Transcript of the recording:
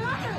Yolanda.